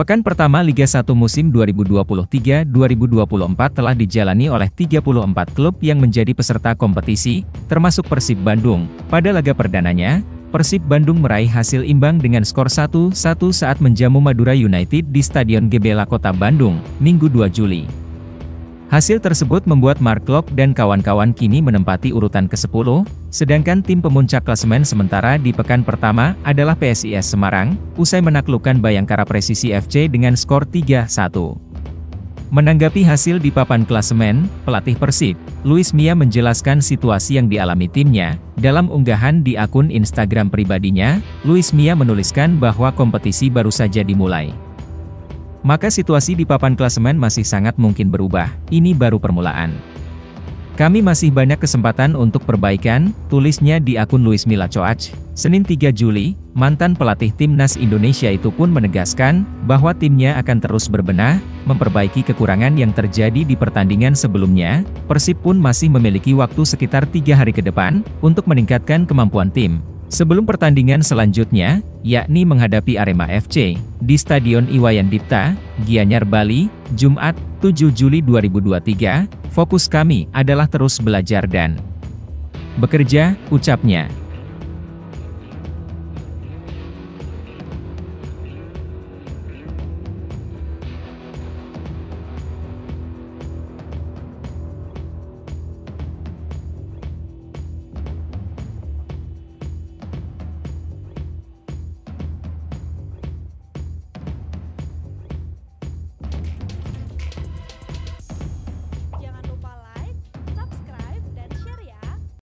Pekan pertama Liga 1 musim 2023-2024 telah dijalani oleh 34 klub yang menjadi peserta kompetisi, termasuk Persib Bandung. Pada laga perdananya, Persib Bandung meraih hasil imbang dengan skor 1-1 saat menjamu Madura United di Stadion GBLA Kota Bandung, Minggu 2 Juli. Hasil tersebut membuat Mark Klok dan kawan-kawan kini menempati urutan ke-10, sedangkan tim pemuncak klasemen sementara di pekan pertama adalah PSIS Semarang, usai menaklukkan Bayangkara Presisi FC dengan skor 3-1. Menanggapi hasil di papan klasemen, pelatih Persib, Luis Mia menjelaskan situasi yang dialami timnya. Dalam unggahan di akun Instagram pribadinya, Luis Mia menuliskan bahwa kompetisi baru saja dimulai. Maka situasi di papan klasemen masih sangat mungkin berubah, ini baru permulaan. Kami masih banyak kesempatan untuk perbaikan, tulisnya di akun Luis Mila Coach. Senin 3 Juli, mantan pelatih timnas Indonesia itu pun menegaskan, bahwa timnya akan terus berbenah, memperbaiki kekurangan yang terjadi di pertandingan sebelumnya, Persib pun masih memiliki waktu sekitar tiga hari ke depan, untuk meningkatkan kemampuan tim. Sebelum pertandingan selanjutnya, yakni menghadapi Arema FC, di Stadion Iwayan Dipta, Gianyar Bali, Jumat, 7 Juli 2023, fokus kami adalah terus belajar dan bekerja, ucapnya.